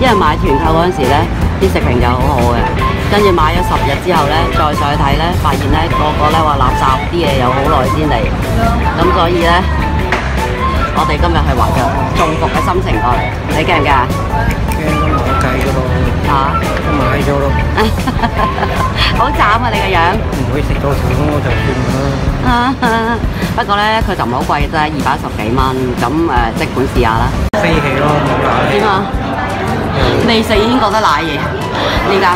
因為買團購嗰陣時咧，啲食評就好好嘅，跟住買咗十日之後咧，再上去睇咧，發現咧個個咧話垃圾啲嘢又好耐先嚟，咁所以咧，我哋今日係懷着中伏嘅心情過嚟，你驚唔驚啊？驚都冇計噶咯，嚇！都買咗咯，好慘啊！你個樣。唔會食到肚屙就算啦。不過咧，佢就唔係好貴啫，二百一十幾蚊。咁誒、呃即管試下啦。飛起咯，冇賴。點啊？未食已經覺得賴嘢，呢間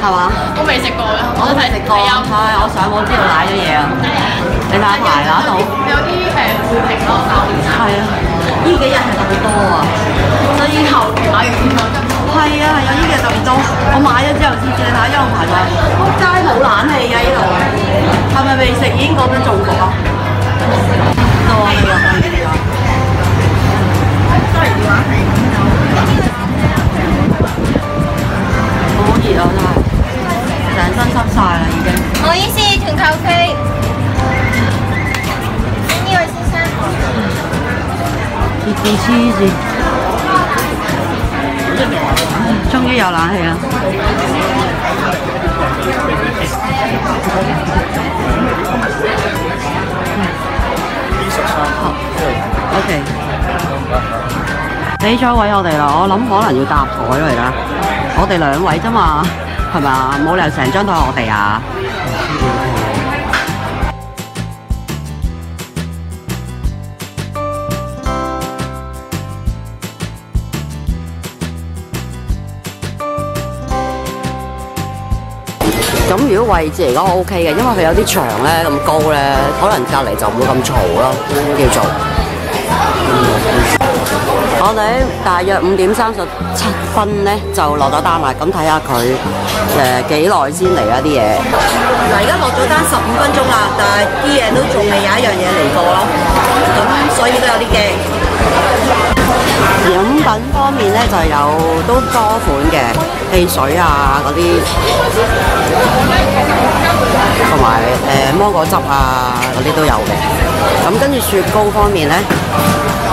係嘛？我未食過嘅，我都未食過，係係啊我上網知道賴咗嘢啊！你睇下排那度，有啲誒負評咯，教練係啊，呢幾日係特別多啊，所以後期買完之後就係啊係啊，呢幾日特別多。我買咗之後先知，你睇下一路排晒，仆街冇冷氣啊呢度，係咪未食已經覺得中毒啊？多啊呢個呢個。好熱啊！真係，成身濕晒啦已經。唔好意思，團購飛。呢位先生，熱到黐線，終於有冷氣啦！O K，俾咗位我哋啦，我諗可能要搭台嚟啦，我哋兩位啫嘛，係咪啊？冇理由成張台我哋啊！咁如果位置嚟講 O K 嘅，因為佢有啲牆咧咁高咧，可能隔離就唔會咁嘈咯，叫做。我哋大約五點三十七分咧就落咗單啦，咁睇下佢誒幾耐先嚟啊啲嘢。嗱，而家落咗單十五分鐘啦，但係啲嘢都仲未有一樣嘢嚟過咯，咁所以都有啲驚。飲品方面咧就有都多款嘅汽水啊嗰啲，同埋誒芒果汁啊嗰啲都有嘅。咁跟住雪糕方面咧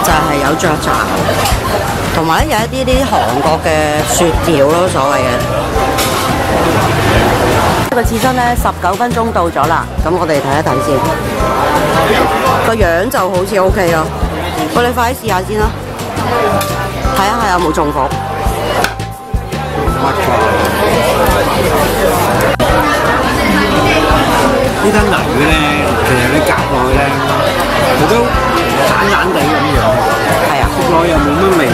就係、有雀茶，同埋咧有一啲啲韓國嘅雪條咯，所謂嘅。呢個刺身咧十九分鐘到咗啦，咁我哋睇一睇先。個樣就好似 O K 咯，我哋快啲試下先啦。睇下係有冇中伏。呢單泥魚咧，其實你夾落去咧，佢都散散地咁樣，係啊，食落又冇乜味嘅。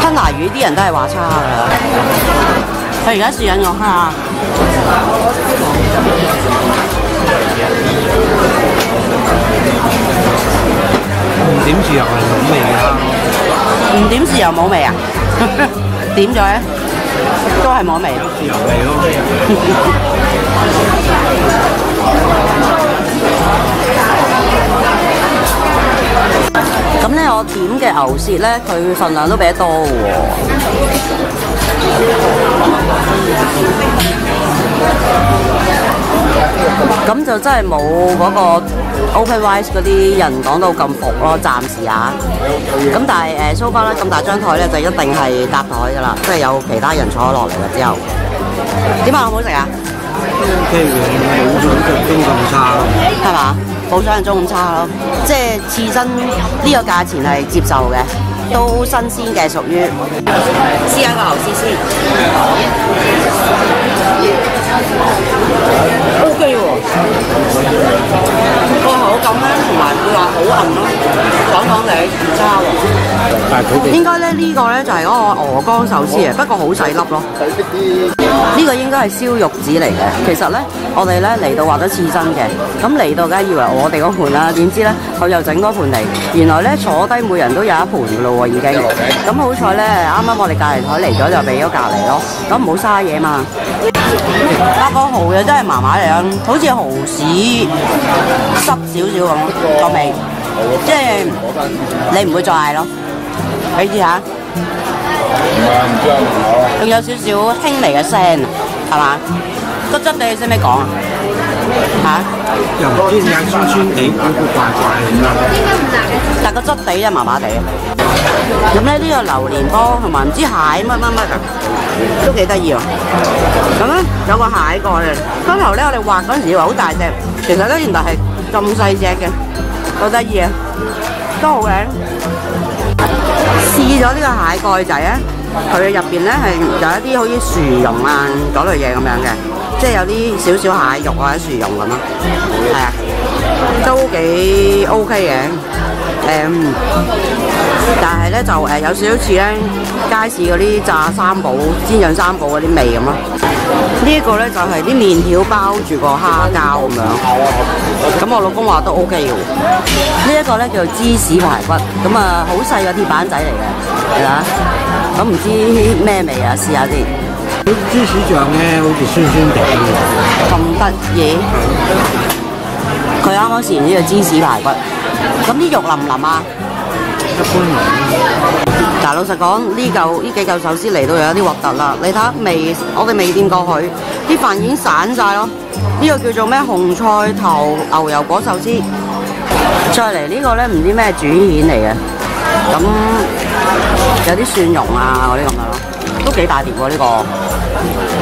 吞拿魚啲人都係話差㗎啦。佢而家試緊個蝦，唔點豉油係冇味嘅蝦，唔點豉油冇味啊？點咗咧，都係冇味。豉油味咯。咁咧，我點嘅牛舌咧，佢份量都比得多喎。咁就真係冇嗰個 Open Rice 嗰啲人講到咁服咯，暫時啊。咁但係誒 so far 咧咁大張台咧，就一定係搭台噶啦，即係有其他人坐落嚟啦之後。點啊？好唔好食啊？O K 嘅，冇想象中咁差咯。係嘛？冇想象中咁差咯，即係刺身呢個價錢係接受嘅，都新鮮嘅屬於。試下個牛絲先，O K 喎，個口感咧同埋會話好韌咯，講講你唔差喎。但係佢哋應該咧呢個咧就係嗰個鵝肝壽司啊，不過好細粒咯。呢個應該係燒肉子嚟嘅。其實咧，我哋咧嚟到話咗刺身嘅，咁嚟到梗係以為我哋嗰盤啦，點知咧佢又整多盤嚟。原來咧坐低每人都有一盤噶咯喎，已經。咁好彩咧，啱啱我哋隔離台嚟咗就俾咗隔離咯。咁唔好嘥嘢嘛。八個蠔又真係麻麻嚟啊，好似蠔屎濕少少咁個味，即係你唔會再嗌咯。你試下。仲有少少輕微嘅聲，係嘛？個質地你識唔識講啊？嚇、又唔知點解酸酸地，古古怪怪咁啦。但個質地真係麻麻地。咁咧呢個榴蓮波同埋唔知蟹乜乜乜啊，都幾得意喎。咁咧有個蟹蓋嘅，開頭咧我哋畫嗰陣時以為好大隻，其實咧原來係咁細隻嘅，好得意啊，都好靚。試咗呢個蟹蓋仔咧，佢入邊咧係有一啲好似薯蓉啊嗰類嘢咁樣嘅，即係有啲少少蟹肉或者薯蓉咁咯，係啊，都幾 OK 嘅。誒、但係咧就誒、有少少似咧街市嗰啲炸三寶、煎釀三寶嗰啲味咁咯。呢一個咧就係啲麵條包住個蝦膠咁樣，咁我老公話都 OK 嘅喎。呢一個咧叫芝士排骨，咁啊好細個鐵板仔嚟嘅，係啦。咁唔知咩味啊？試下先，芝士醬咧，好似酸酸地嘅。咁得意。佢啱啱試完呢個芝士排骨，咁啲肉腍唔腍啊？一般嚟但老實講，呢嚿呢幾嚿壽司嚟到有啲核突啦。你睇下未，我哋未掂過佢，啲飯已經散晒咯。呢、個叫做咩紅菜頭牛油果壽司。再嚟呢個咧唔知咩主蜆嚟嘅，咁有啲蒜蓉啊嗰啲咁樣咯，都幾大碟喎呢個。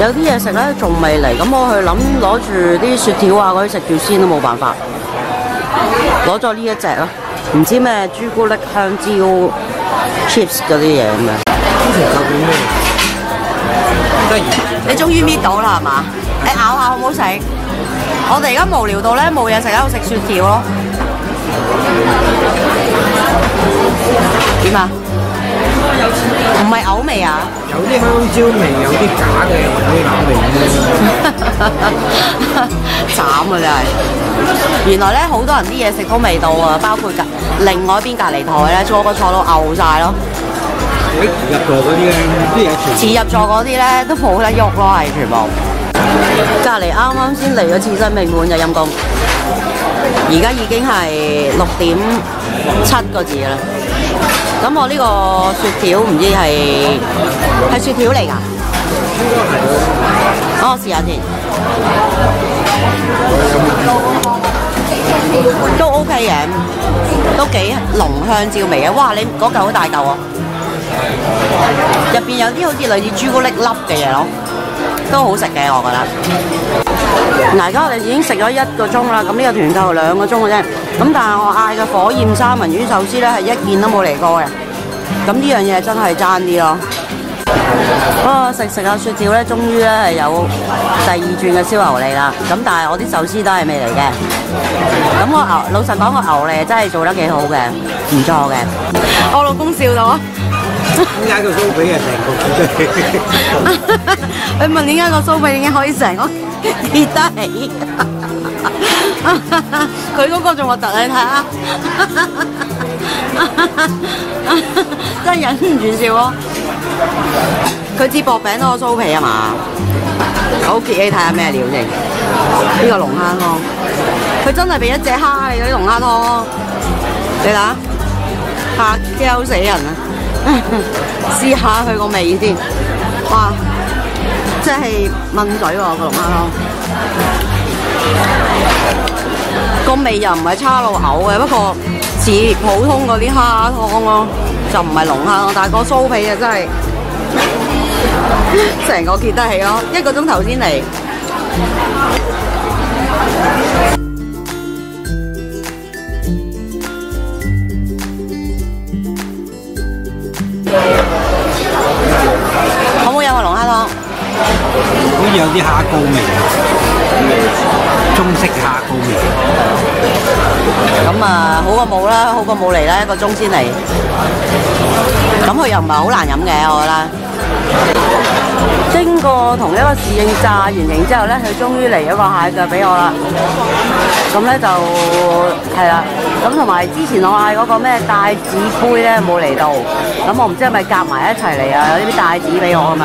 有啲嘢食咧仲未嚟，咁我去諗攞住啲雪條啊嗰啲食住先都冇辦法，攞咗呢一隻咯，唔知咩朱古力香蕉 chips 嗰啲嘢咁樣。之前究竟咩？得意。你終於搣到啦係嘛？你咬下好唔好食？我哋而家無聊到咧冇嘢食喺度食雪條咯。點啊？唔係嘔味啊？有啲香蕉味，有啲假嘅海南味咧。慘啊真係！原來咧好多人啲嘢食都未到啊，包括隔另外一邊隔離台咧，坐個坐到嘔晒咯。啲入座嗰啲咧，啲嘢全遲入座嗰啲咧都冇得喐咯，係全部。隔離啱啱先嚟咗刺身未滿就陰公，而家已經係六點七個字啦。咁我呢個雪條唔知係係雪條嚟㗎？等我試下先。都 OK 嘅，都幾濃香蕉味嘅。哇！你嗰嚿好大嚿喎、入邊有啲好似類似朱古力粒嘅嘢咯，都好食嘅我覺得。嗱，而家我哋已經食咗一個鐘啦，咁呢個團購兩個鐘嘅啫。咁但係我嗌嘅火焰三文魚壽司咧係一件都冇嚟過嘅，咁呢樣嘢真係爭啲咯。不過食食下雪條咧，終於咧係有第二轉嘅燒牛脷啦。咁但係我啲壽司都係未嚟嘅。咁我牛老實講，個牛脷真係做得幾好嘅，唔錯嘅。我老公笑到啊！點解個酥皮係成個出嚟？佢問點解個酥皮點解可以成個跌得起？佢嗰個仲核突，你睇下，真係忍唔住笑咯。佢知薄餅多酥皮啊嘛？好揭你睇下咩料先？呢個龍蝦湯，佢真係俾一隻蝦你嗰啲龍蝦湯，你睇下，嚇驚死人啊！試下佢個味先，哇！即係抿嘴喎個龍蝦湯，個味又唔係差到嘔嘅，不過似普通嗰啲蝦湯咯，就唔係龍蝦湯，但係個酥皮啊真係成個揭得起咯，一個鐘頭先嚟。有啲蝦膏味，中式蝦膏味。咁啊，好過冇啦，好過冇嚟啦，一個鐘先嚟。咁佢又唔係好難飲嘅，我覺得。經過同一個侍應炸完型之後咧，佢終於嚟咗個蟹腳俾我啦。咁咧就係啦，咁同埋之前我嗌嗰個咩帶子杯咧冇嚟到，咁我唔知係咪夾埋一齊嚟啊？有啲帶子俾我咁樣，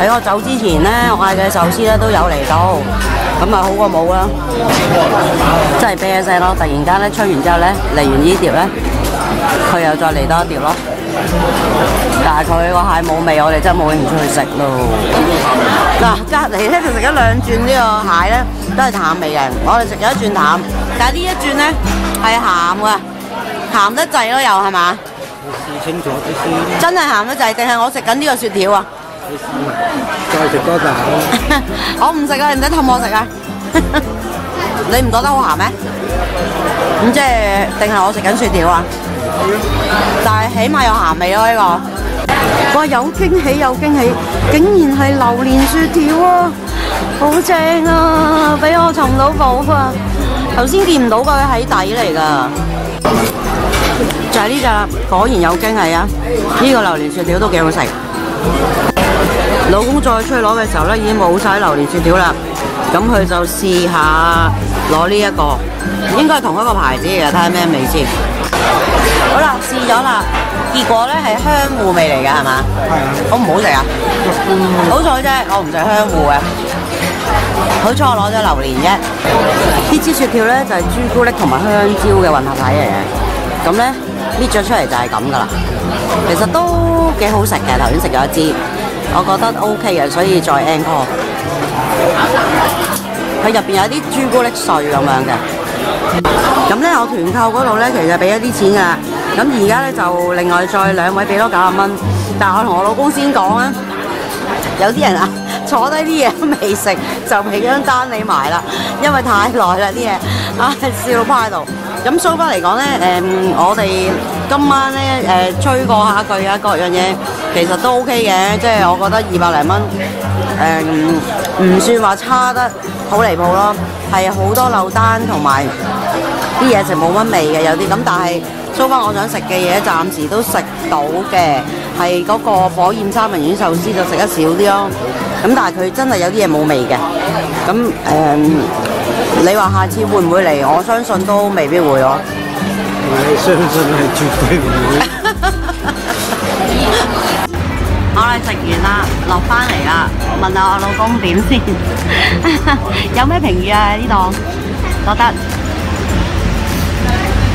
喺我走之前咧，我嗌嘅壽司咧都有嚟到，咁啊好過冇啦。真係啤一聲咯！突然間咧吹完之後咧，嚟完呢碟咧，佢又再嚟多一碟咯。但係佢個蟹冇味，我哋真係冇興趣去食咯。嗱，隔離咧就食咗兩轉呢個蟹咧，都係淡味嘅。我哋食咗一轉淡，但係呢一轉咧係鹹嘅，鹹得滯咯又係嘛？試清楚啲先，真係鹹得滯，定係我食緊呢個雪條啊？再食多啖。我唔食啊，你唔使氹我食啊！你唔覺得好鹹咩？咁即係定係我食緊雪條啊？但係起碼有鹹味咯呢個。哇！有驚喜有驚喜，竟然係榴莲雪條啊！好正啊！俾我寻到寶啊！頭先見唔到，佢喺底嚟㗎。就係呢只啦，果然有驚喜啊！呢、個榴莲雪條都幾好食。老公再出去攞嘅時候咧，已經冇晒榴蓮雪條啦。咁佢就試下攞呢一個，應該係同一個牌子嘅，睇下咩味先。好啦，試咗啦，結果咧係香芋味嚟嘅，係嘛？係啊，好唔好食啊？好彩啫，我唔食香芋嘅。好彩我攞咗榴蓮啫。呢支雪條咧就係、朱古力同埋香蕉嘅混合體嚟嘅。咁咧搣咗出嚟就係咁噶啦。其實都幾好食嘅，頭先食咗一支，我覺得 OK 嘅，所以再 encore。佢入邊有啲朱古力碎咁樣嘅。咁咧我團購嗰度咧，其實俾咗啲錢㗎。咁而家咧就另外再兩位俾多九十蚊。但係我同我老公先講啊，有啲人啊坐低啲嘢都未食，就俾張單你埋啦，因為太耐啦啲嘢，啊笑到趴喺度。咁蘇翻嚟講咧，誒、我哋今晚咧誒、吹過下佢啊，各樣嘢其實都 OK 嘅，即係我覺得二百零蚊誒唔算話差得好離譜咯，係好多漏單同埋啲嘢食冇乜味嘅，有啲咁，但係蘇翻我想食嘅嘢暫時都食到嘅，係嗰個火焰三文魚壽司就食得少啲咯。咁但係佢真係有啲嘢冇味嘅，咁誒、你話下次會唔會嚟？我相信都未必會咯。我相信係絕對唔會。我哋食完啦，落翻嚟啦，問下我老公點先，有咩評語啊？呢檔覺得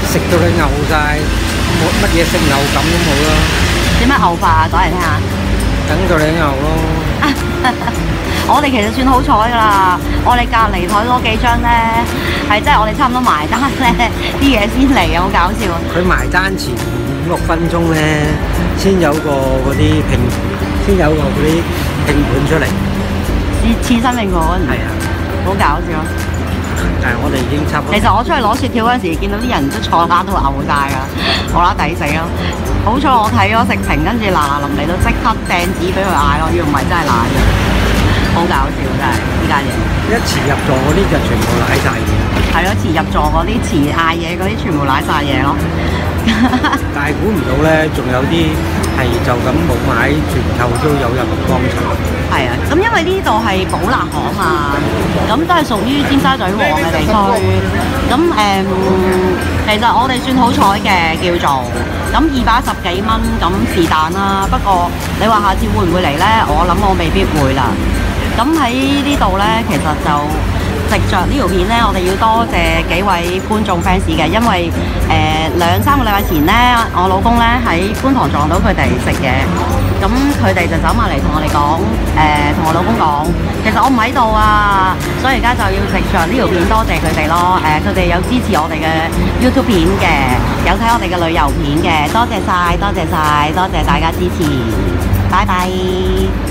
食到你牛晒，冇乜嘢食牛感都冇啦，點樣牛法啊？講嚟聽下。等到你牛咯。我哋其實算好彩噶啦，我哋隔離台嗰幾張咧，係真係我哋差唔多埋單咧，啲嘢先嚟，有冇搞笑啊？佢埋單前五六分鐘咧，先有個嗰啲拼，先有個嗰啲拼盤出嚟。刺刺身命盤，係啊，好搞笑。但係我哋已經差唔多其。實我出去攞雪條嗰陣時，見到啲人都坐下都嘔晒㗎，我啦抵死咯。好彩我睇咗食評，跟住嗱嗱臨嚟到即刻掟紙俾佢嗌咯，要唔係真係賴嘅。好搞笑真係呢家嘢。一遲入座嗰啲就全部舐晒嘢，係咯，遲入座嗰啲遲嗌嘢嗰啲，全部賴晒嘢咯。但係估唔到咧，仲有啲係就咁冇買全購都有入幫襯。係啊，咁因為呢度係寶勒巷嘛，咁都係屬於尖沙咀旺嘅地區。咁誒、其實我哋算好彩嘅叫做，咁二百十幾蚊，咁是但啦。不過你話下次會唔會嚟呢？我諗我未必會啦。咁喺呢度呢，其實就藉着呢條片呢，我哋要多謝幾位觀眾 fans 嘅，因為誒、兩三個禮拜前呢，我老公呢喺觀塘撞到佢哋食嘢，咁佢哋就走埋嚟同我哋講，誒、同我老公講，其實我唔喺度啊，所以而家就要藉着呢條片多謝佢哋咯，誒、佢哋有支持我哋嘅 YouTube 片嘅，有睇我哋嘅旅遊片嘅，多謝晒，多謝晒，多謝大家支持，拜拜。